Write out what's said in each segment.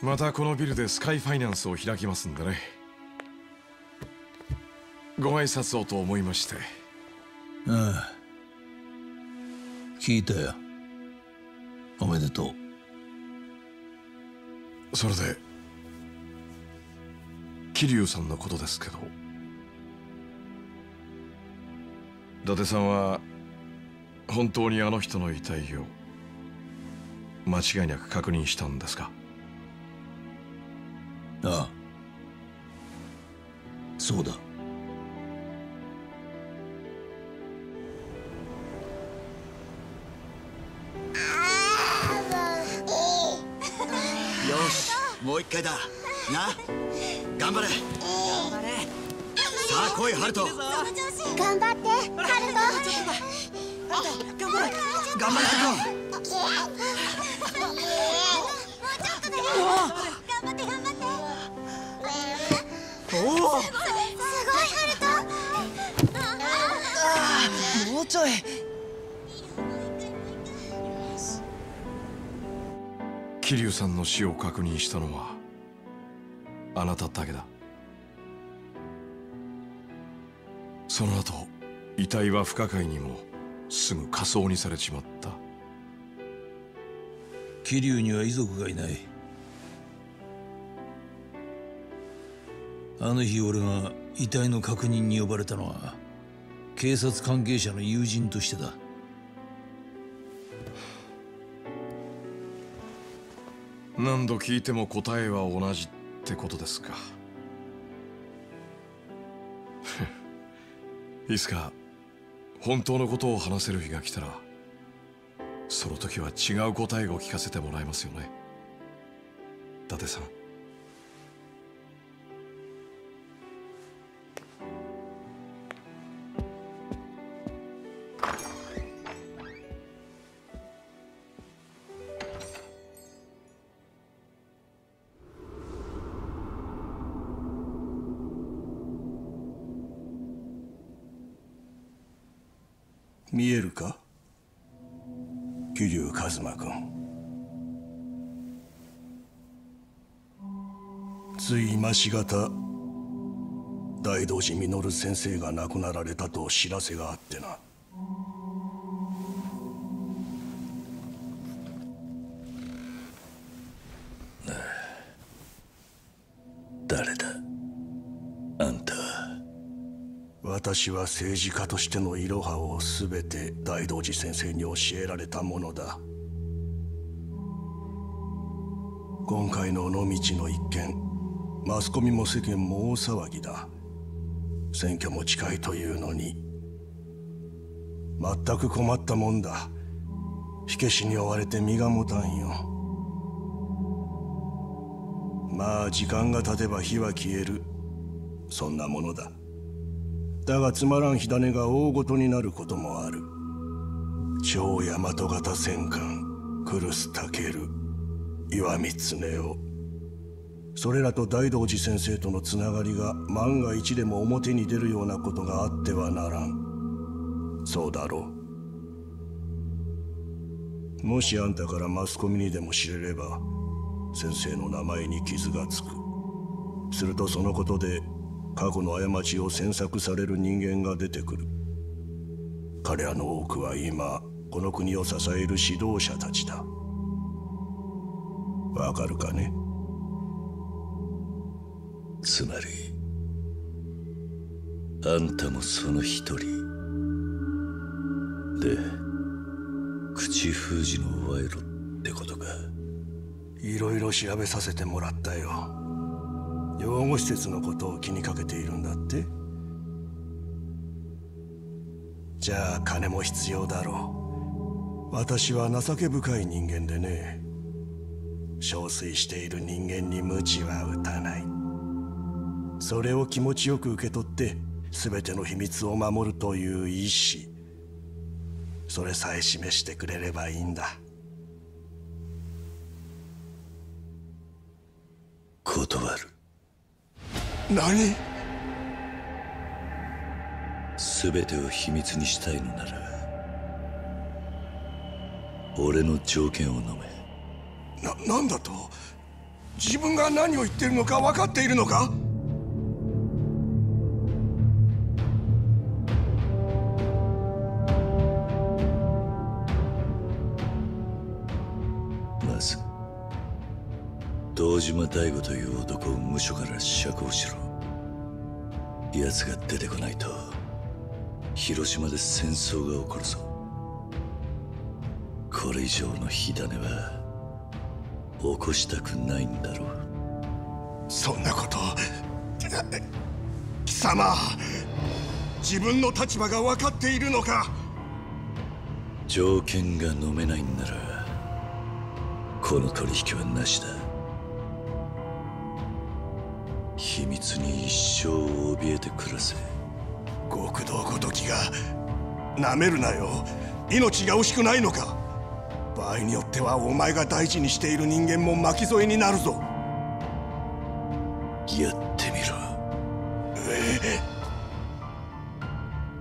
またこのビルでスカイファイナンスを開きますんでね。ご挨拶をと思いまして。ああ。聞いたよ。おめでとう。それで桐生さんのことですけど。伊達さんは本当にあの人の遺体を間違いなく確認したんですか？ああ。そうだ。よしもう一回だ。な頑張れ。頑張れさあ来いハルト。頑張ってハルト。頑張れ頑張れハルト頑張って頑張って。お桐生さんの死を確認したのはあなただけだ。その後遺体は不可解にもすぐ火葬にされちまった。桐生には遺族がいない。あの日俺が遺体の確認に呼ばれたのは警察関係者の友人としてだ。何度聞いても答えは同じってことですか。いつか本当のことを話せる日が来たらその時は違う答えを聞かせてもらいますよね。伊達さん。見えるか？桐生一馬君。つい今しがた大道寺実先生が亡くなられたと知らせがあってな。私は政治家としてのいろはを全て大道寺先生に教えられたものだ。今回の尾道の一件マスコミも世間も大騒ぎだ。選挙も近いというのに。全く困ったもんだ。火消しに追われて身が持たんよ。まあ時間が経てば火は消える。そんなものだ。だがつまらん火種が大ごとになることもある。超大和型戦艦クルスタケル岩見恒夫。それらと大道寺先生とのつながりが万が一でも表に出るようなことがあってはならん。そうだろう。もしあんたからマスコミにでも知れれば先生の名前に傷がつく。するとそのことで過去の過ちを詮索される人間が出てくる。彼らの多くは今この国を支える指導者たちだ。わかるかね？つまりあんたもその一人。で口封じの賄賂ってことか。いろいろ調べさせてもらったよ。養護施設のことを気にかけているんだって？じゃあ金も必要だろう。私は情け深い人間でね。憔悴している人間に鞭は打たない。それを気持ちよく受け取って全ての秘密を守るという意志。それさえ示してくれればいいんだ。断る。何？全てを秘密にしたいのなら俺の条件を飲めな何だと？自分が何を言ってるのか分かっているのか？堂島大吾という男を無所から釈放しろ。奴が出てこないと広島で戦争が起こるぞ。これ以上の火種は起こしたくないんだろう。そんなこと貴様自分の立場が分かっているのか。条件が飲めないんならこの取引はなしだ秘密に一生を怯えて暮らせ。極道ごときがなめるなよ。命が惜しくないのか。場合によってはお前が大事にしている人間も巻き添えになるぞ。やってみろ。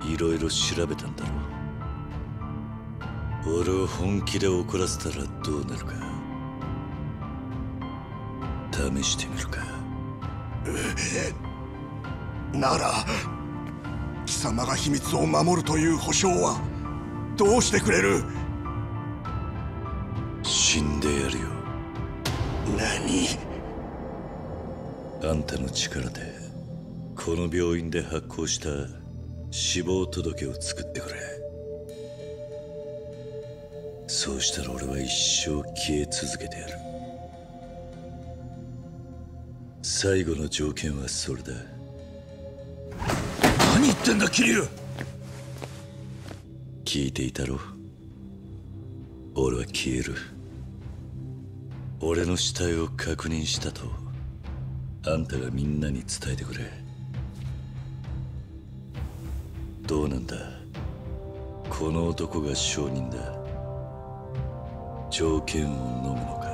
いろいろ調べたんだろ俺を本気で怒らせたらどうなるか。試してみるかなら貴様が秘密を守るという保証はどうしてくれる？死んでやるよ。何？あんたの力でこの病院で発行した死亡届を作ってくれ。そうしたら俺は一生消え続けてやる最後の条件はそれだ。何言ってんだ桐生聞いていたろ。俺は消える。俺の死体を確認したとあんたがみんなに伝えてくれ。どうなんだ？この男が証人だ。条件を飲むのか？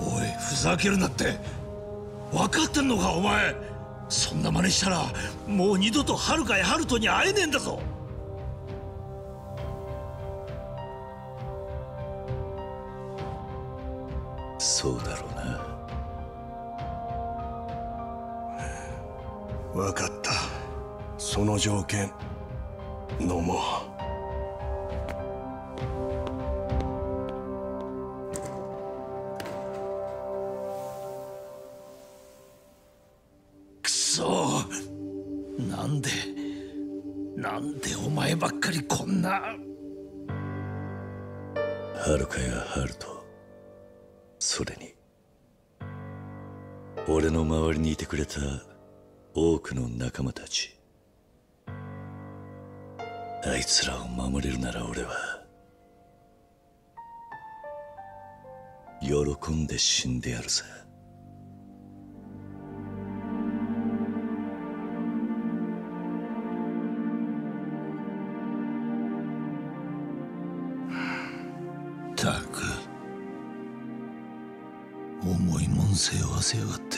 おいふざけるなって！分かってんのかお前。そんな真似したらもう二度と遥かやハルトに会えねえんだぞ。そうだろうな。分かった。その条件。飲もうばっかりこんな。遥かやハルト。それに俺の周りにいてくれた多くの仲間たち。あいつらを守れるなら俺は喜んで死んでやるさ。たく重いもん背負わせやがって。